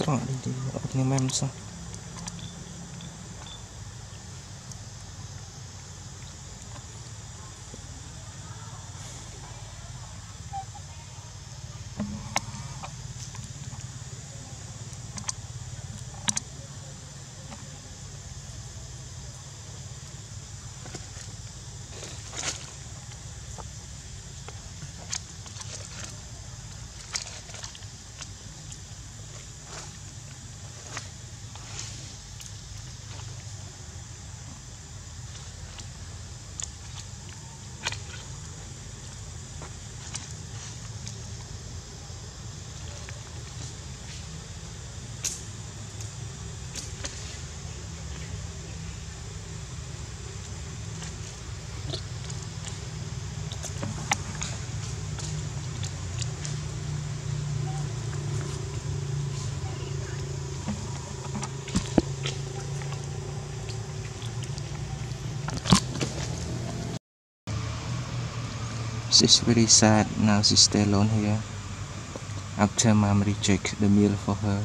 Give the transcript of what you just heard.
Pak di opening mem She's very sad now she's stay alone here after mom reject the meal for her.